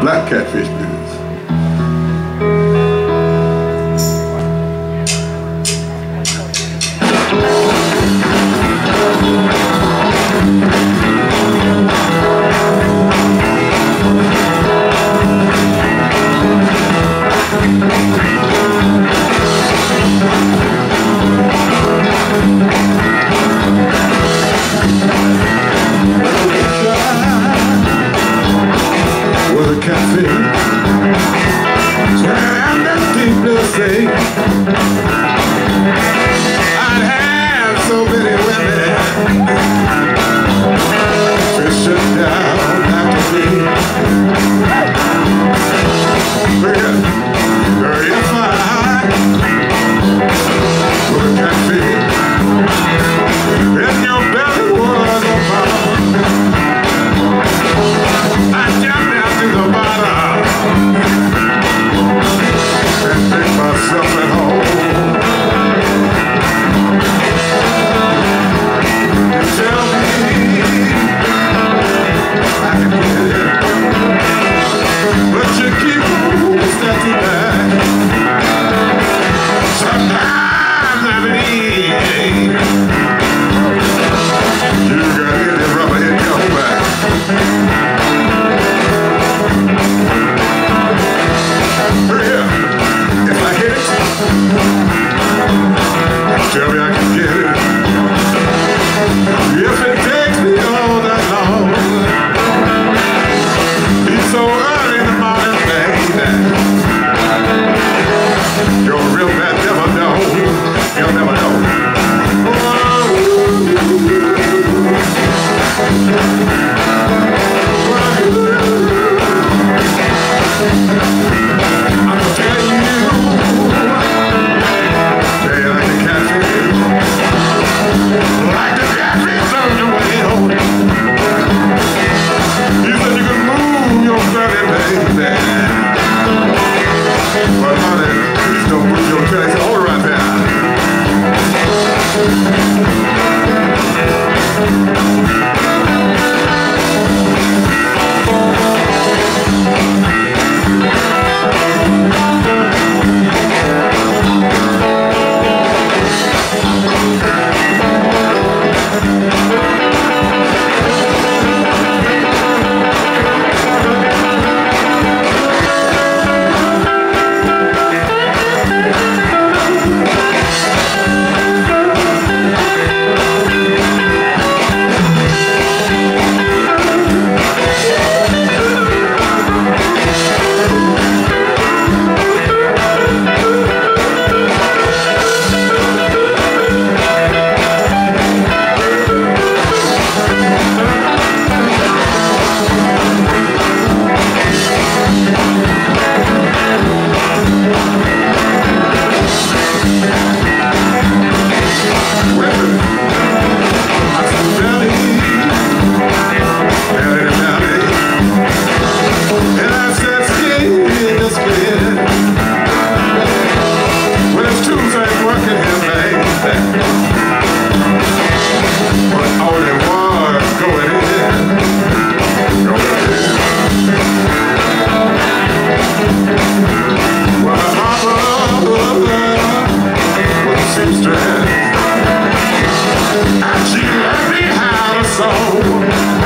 black catfish blues. Down after Oh,